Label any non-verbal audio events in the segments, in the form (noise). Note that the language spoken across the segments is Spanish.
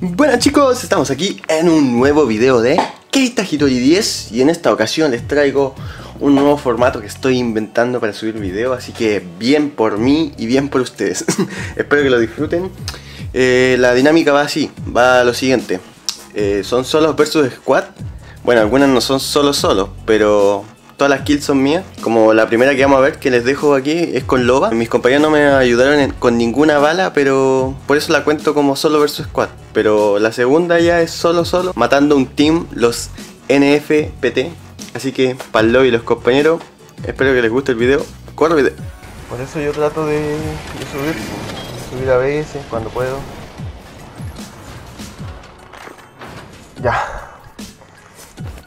Bueno chicos, estamos aquí en un nuevo video de Keita Hitori 10 y en esta ocasión les traigo un nuevo formato que estoy inventando para subir video, así que bien por mí y bien por ustedes. (laughs) Espero que lo disfruten. Eh, la dinámica va así, va a lo siguiente. Eh, son solos versus squad. Bueno, algunas no son solo solos, pero todas las kills son mías. Como la primera que vamos a ver que les dejo aquí es con Loba. Mis compañeros no me ayudaron con ninguna bala, pero por eso la cuento como solo versus squad. Pero la segunda ya es solo solo, matando un team, los NFPT. Así que para el y los compañeros, espero que les guste el video. Corre video. Por eso yo trato de, de subir, subir a veces cuando puedo. Ya.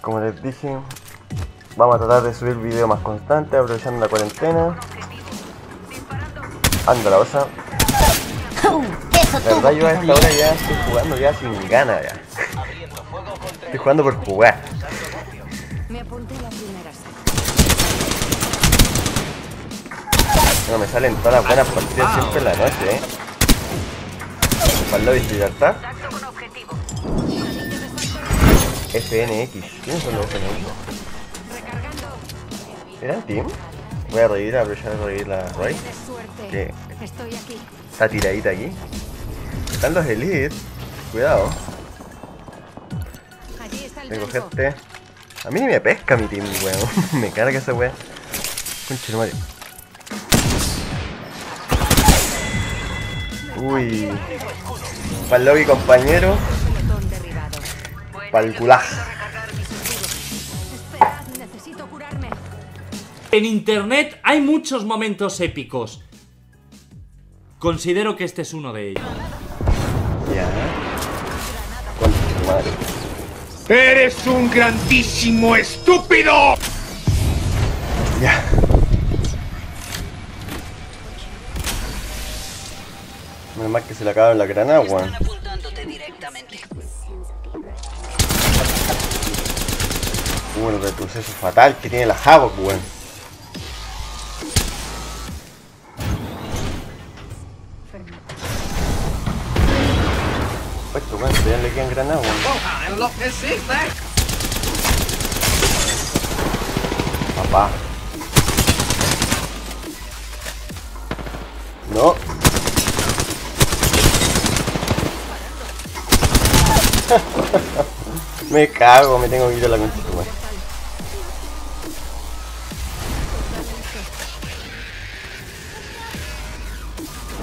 Como les dije, Vamos a tratar de subir video más constante, aprovechando la cuarentena. Anda la cosa. La verdad yo a esta hora ya estoy jugando ya sin ganas ya. Estoy jugando por jugar. No me salen todas las buenas partidas siempre en la noche, eh. Para el lobby libertad. FNX. ¿Quiénes son los FNX? ¿Era el team? Voy a reír, a aprovechar de reír la Roy. Que está tiradita aquí. Están los Elite. Cuidado. Tengo gente. A mí ni me pesca mi team, weón. (laughs) me carga esa weón. Conche Mario. Uy. Pa'l lobby compañero. Pa'l En internet hay muchos momentos épicos. Considero que este es uno de ellos. Ya. madre. ¡Eres un grandísimo estúpido! Ya. Menos mal que se le acabaron la granada, weón. Bueno, el proceso fatal que tiene la Havoc, weón. Esto, weón, ya le quedan granadas, weón. Papá. No. (laughs) me cago, me tengo que ir a la concha, weón.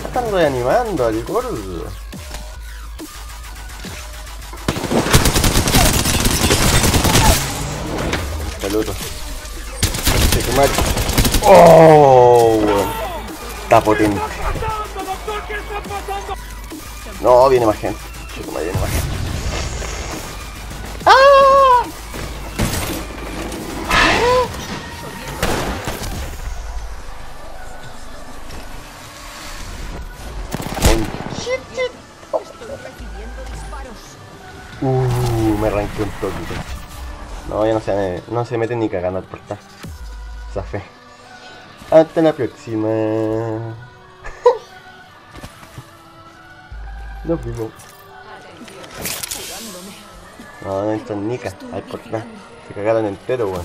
Están reanimando al gordo. Saludos. ¡Oh! Está potente. No, viene más gente. viene más gente. ¡Ah! Uh, me arranqué un toque. No, ya no se, no se meten ni cagando al portal. fe. Hasta la próxima. (laughs) Nos vimos. No, no entran nica al portal. Se cagaron entero, weón.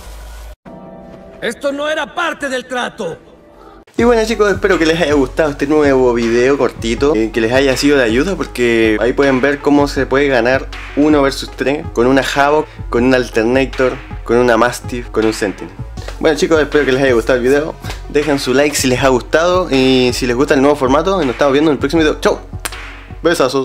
Esto no era parte del trato. Y bueno chicos, espero que les haya gustado este nuevo video cortito, eh, que les haya sido de ayuda porque ahí pueden ver cómo se puede ganar 1 versus 3 con una Havoc, con un Alternator, con una Mastiff, con un Sentinel. Bueno chicos, espero que les haya gustado el video, dejen su like si les ha gustado y si les gusta el nuevo formato, nos estamos viendo en el próximo video. ¡Chau! Besazos.